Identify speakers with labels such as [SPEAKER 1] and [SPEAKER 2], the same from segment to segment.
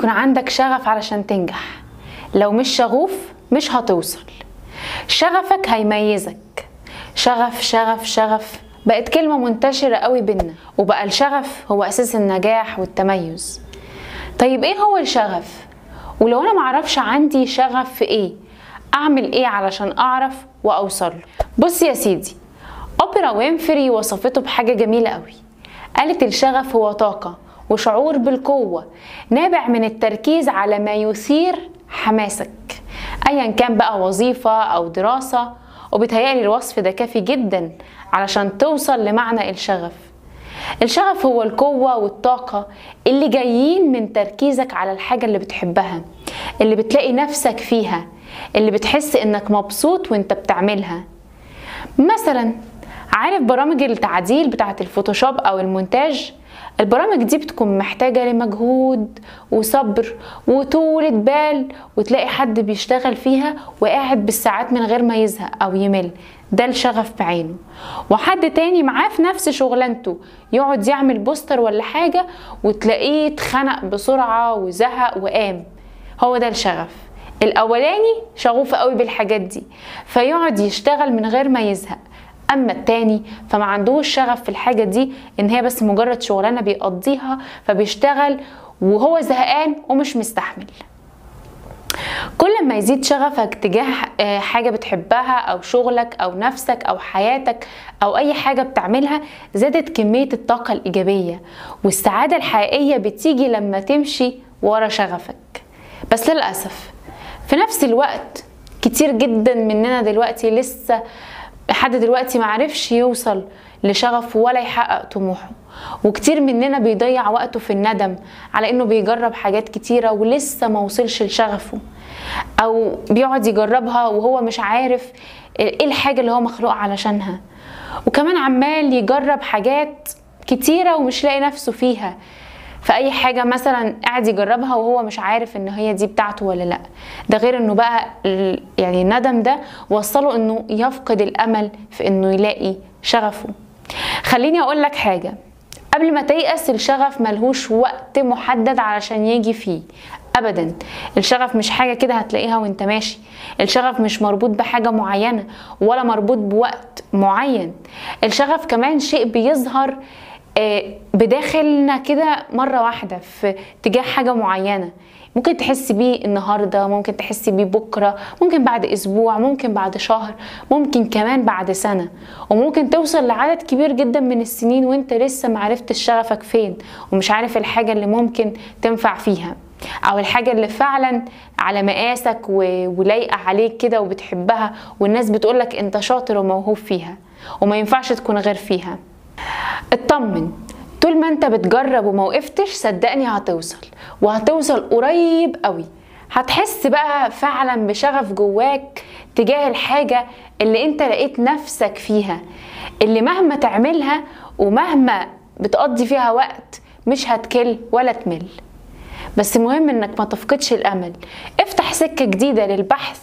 [SPEAKER 1] يكون عندك شغف علشان تنجح. لو مش شغوف مش هتوصل. شغفك هيميزك. شغف شغف شغف. بقت كلمة منتشرة قوي بينا وبقى الشغف هو أساس النجاح والتميز. طيب إيه هو الشغف؟ ولو أنا معرفش عندي شغف في إيه أعمل إيه علشان أعرف وأوصل بص يا سيدي أوبرا وينفري وصفته بحاجة جميلة قوي. قالت الشغف هو طاقة وشعور بالقوة نابع من التركيز على ما يثير حماسك ايا كان بقى وظيفة أو دراسة وبيتهيألي الوصف ده كافي جدا علشان توصل لمعنى الشغف. الشغف هو القوة والطاقة اللي جايين من تركيزك على الحاجة اللي بتحبها اللي بتلاقي نفسك فيها اللي بتحس إنك مبسوط وإنت بتعملها. مثلا عارف برامج التعديل بتاعة الفوتوشوب أو المونتاج؟ البرامج دي بتكون محتاجة لمجهود وصبر وطولة بال وتلاقي حد بيشتغل فيها وقاعد بالساعات من غير ما يزهق أو يمل. ده الشغف بعينه. وحد تاني معاه في نفس شغلانته يقعد يعمل بوستر ولا حاجة وتلاقيه اتخنق بسرعة وزهق وقام. هو ده الشغف. الأولاني شغوف قوي بالحاجات دي فيقعد يشتغل من غير ما يزهق. أما التاني فما عندوش شغف في الحاجة دي إن هي بس مجرد شغلانة بيقضيها فبيشتغل وهو زهقان ومش مستحمل. كل ما يزيد شغفك تجاه حاجة بتحبها أو شغلك أو نفسك أو حياتك أو أي حاجة بتعملها زادت كمية الطاقة الإيجابية والسعادة الحقيقية بتيجي لما تمشي ورا شغفك. بس للأسف في نفس الوقت كتير جدا مننا دلوقتي لسه لحد دلوقتي معرفش يوصل لشغفه ولا يحقق طموحه. وكتير مننا بيضيع وقته في الندم على إنه بيجرب حاجات كتيرة ولسه ما وصلش لشغفه. أو بيقعد يجربها وهو مش عارف إيه الحاجة اللي هو مخلوق علشانها. وكمان عمال يجرب حاجات كتيرة ومش لاقي نفسه فيها. فأي حاجة مثلا قاعد يجربها وهو مش عارف إن هي دي بتاعته ولا لأ. ده غير إنه بقى يعني الندم ده وصله إنه يفقد الأمل في إنه يلاقي شغفه. خليني أقول لك حاجة. قبل ما تيأس الشغف ملهوش وقت محدد علشان يجي فيه. ابدا. الشغف مش حاجة كده هتلاقيها وأنت ماشي. الشغف مش مربوط بحاجة معينة ولا مربوط بوقت معين. الشغف كمان شيء بيظهر بداخلنا كده مرة واحدة في تجاه حاجة معينة. ممكن تحس بيه النهاردة ممكن تحس بيه بكرة ممكن بعد أسبوع ممكن بعد شهر ممكن كمان بعد سنة. وممكن توصل لعدد كبير جدا من السنين وانت لسه معرفتش شغفك فين ومش عارف الحاجة اللي ممكن تنفع فيها. أو الحاجة اللي فعلا على مقاسك ولايقة عليك كده وبتحبها والناس بتقولك أنت شاطر وموهوب فيها وما ينفعش تكون غير فيها. اطمن. طول ما انت بتجرب وما وقفتش صدقني هتوصل. وهتوصل قريب قوي. هتحس بقى فعلا بشغف جواك تجاه الحاجة اللي انت لقيت نفسك فيها. اللي مهما تعملها ومهما بتقضي فيها وقت مش هتكل ولا تمل. بس مهم انك ما تفقدش الأمل. افتح سكة جديدة للبحث.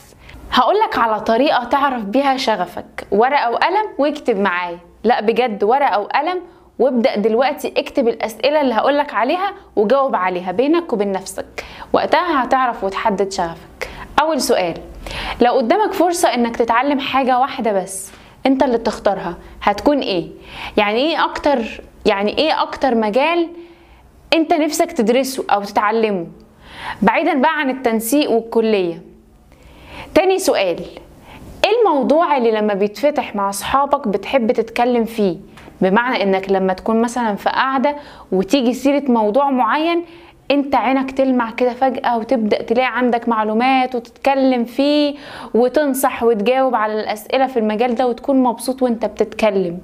[SPEAKER 1] هقولك على طريقة تعرف بيها شغفك. ورقة وقلم واكتب معايا. لا بجد ورقة وقلم وابدأ دلوقتي اكتب الأسئلة اللي هقولك عليها وجاوب عليها بينك وبين نفسك. وقتها هتعرف وتحدد شغفك. أول سؤال لو قدامك فرصة إنك تتعلم حاجة واحدة بس أنت اللي تختارها هتكون إيه؟ يعني إيه أكتر يعني إيه أكتر مجال أنت نفسك تدرسه أو تتعلمه؟ بعيدا بقى عن التنسيق والكلية. تاني سؤال إيه الموضوع اللي لما بيتفتح مع أصحابك بتحب تتكلم فيه؟ بمعنى إنك لما تكون مثلا في قاعدة وتيجي سيرة موضوع معين أنت عينك تلمع كده فجأة وتبدأ تلاقي عندك معلومات وتتكلم فيه وتنصح وتجاوب على الأسئلة في المجال ده وتكون مبسوط وأنت بتتكلم.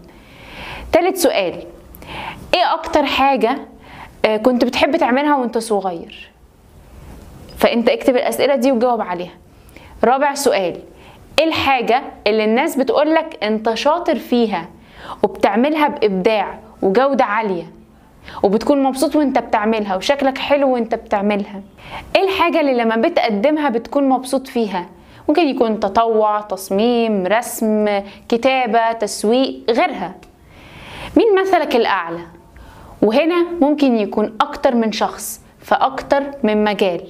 [SPEAKER 1] تالت سؤال إيه أكتر حاجة كنت بتحب تعملها وأنت صغير؟ فأنت اكتب الأسئلة دي وجاوب عليها. رابع سؤال إيه الحاجة اللي الناس بتقولك انت شاطر فيها وبتعملها بإبداع وجودة عالية وبتكون مبسوط وانت بتعملها وشكلك حلو وانت بتعملها؟ إيه الحاجة اللي لما بتقدمها بتكون مبسوط فيها؟ ممكن يكون تطوع تصميم رسم كتابة تسويق غيرها. مين مثلك الأعلى؟ وهنا ممكن يكون أكتر من شخص في أكتر من مجال.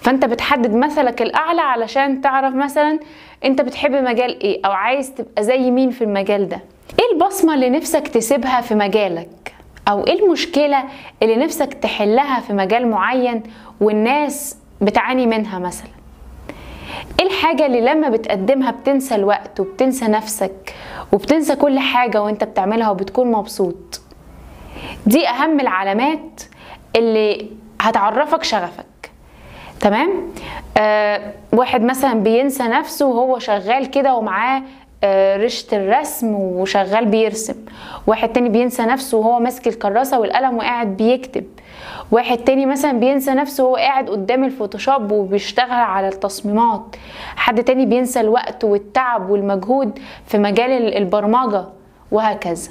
[SPEAKER 1] فانت بتحدد مثلك الأعلى علشان تعرف مثلا انت بتحب مجال إيه أو عايز تبقى زي مين في المجال ده. إيه البصمة اللي نفسك تسيبها في مجالك؟ أو إيه المشكلة اللي نفسك تحلها في مجال معين والناس بتعاني منها مثلا؟ إيه الحاجة اللي لما بتقدمها بتنسى الوقت وبتنسى نفسك وبتنسى كل حاجة وانت بتعملها وبتكون مبسوط؟ دي أهم العلامات اللي هتعرفك شغفك. تمام؟ آه واحد مثلا بينسى نفسه وهو شغال كده ومعاه آه رشة الرسم وشغال بيرسم. واحد تاني بينسى نفسه وهو ماسك الكراسة والقلم وقاعد بيكتب. واحد تاني مثلا بينسى نفسه وهو قاعد قدام الفوتوشوب وبيشتغل على التصميمات. حد تاني بينسى الوقت والتعب والمجهود في مجال البرمجة وهكذا.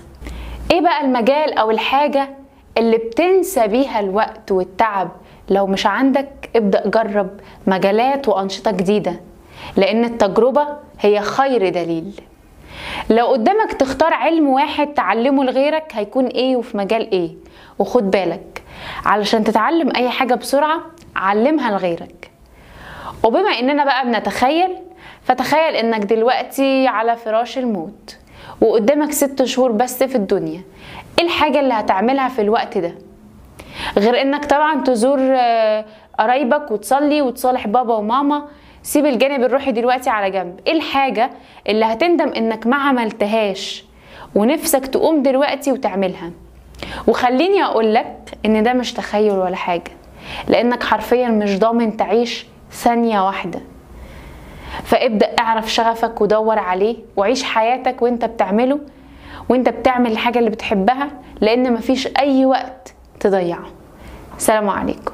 [SPEAKER 1] إيه بقى المجال أو الحاجة اللي بتنسى بيها الوقت والتعب؟ لو مش عندك ابدأ جرب مجالات وأنشطة جديدة لأن التجربة هي خير دليل. لو قدامك تختار علم واحد تعلمه لغيرك هيكون إيه وفي مجال إيه وخد بالك علشان تتعلم أي حاجة بسرعة علمها لغيرك. وبما إننا بقى بنتخيل فتخيل إنك دلوقتي على فراش الموت وقدامك ست شهور بس في الدنيا إيه الحاجة اللي هتعملها في الوقت ده؟ غير إنك طبعا تزور قرايبك وتصلي وتصالح بابا وماما. سيب الجانب الروحي دلوقتي على جنب. إيه الحاجة اللي هتندم إنك ما عملتهاش ونفسك تقوم دلوقتي وتعملها؟ وخليني اقولك إن ده مش تخيل ولا حاجة لإنك حرفيا مش ضامن تعيش ثانية واحدة. فابدأ اعرف شغفك ودور عليه وعيش حياتك وانت بتعمله وانت بتعمل الحاجة اللي بتحبها لأن مفيش أي وقت تضيعه. سلام عليكم.